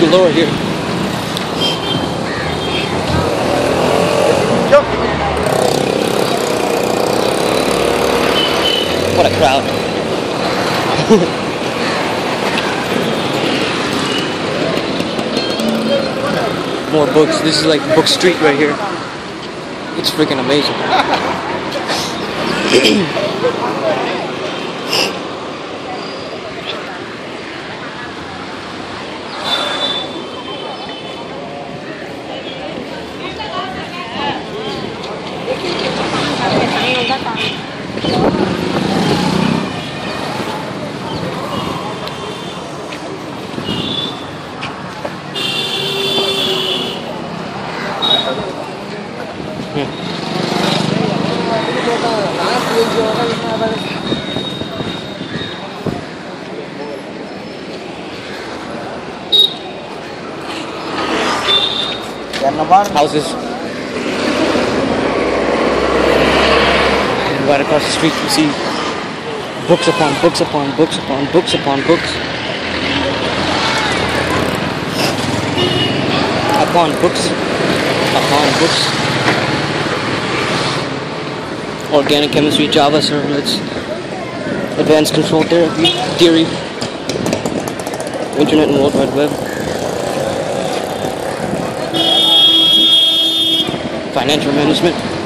galore here. Jump. What a crowd. More books. This is like Book Street right here. It's freaking amazing. Houses. And right across the street, you see books upon books upon books upon books upon books. Upon books. Upon books. Organic chemistry, Java servlets, advanced control therapy, theory, internet and world wide web. financial management.